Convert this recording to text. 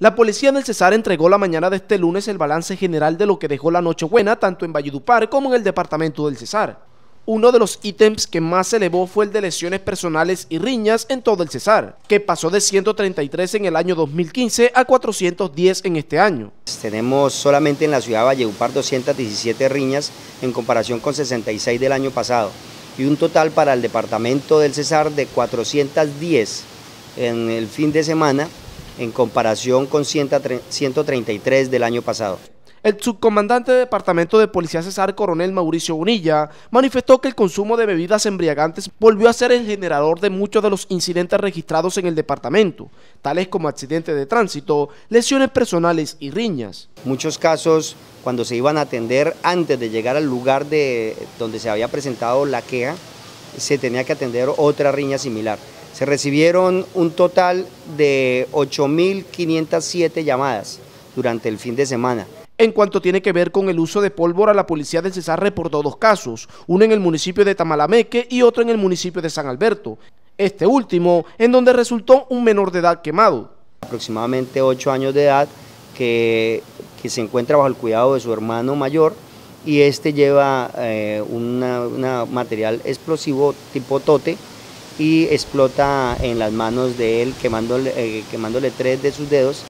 La policía del Cesar entregó la mañana de este lunes el balance general de lo que dejó la Nochebuena tanto en Valledupar como en el departamento del Cesar. Uno de los ítems que más se elevó fue el de lesiones personales y riñas en todo el Cesar, que pasó de 133 en el año 2015 a 410 en este año. Tenemos solamente en la ciudad de Valledupar 217 riñas en comparación con 66 del año pasado y un total para el departamento del Cesar de 410 en el fin de semana en comparación con 133 del año pasado. El subcomandante del Departamento de Policía Cesar, coronel Mauricio Bonilla, manifestó que el consumo de bebidas embriagantes volvió a ser el generador de muchos de los incidentes registrados en el departamento, tales como accidentes de tránsito, lesiones personales y riñas. Muchos casos, cuando se iban a atender antes de llegar al lugar de donde se había presentado la queja, se tenía que atender otra riña similar. Se recibieron un total de 8.507 llamadas durante el fin de semana. En cuanto tiene que ver con el uso de pólvora, la policía del Cesar reportó dos casos, uno en el municipio de Tamalameque y otro en el municipio de San Alberto. Este último, en donde resultó un menor de edad quemado. Aproximadamente 8 años de edad que, que se encuentra bajo el cuidado de su hermano mayor y este lleva eh, un material explosivo tipo tote y explota en las manos de él, quemándole, eh, quemándole tres de sus dedos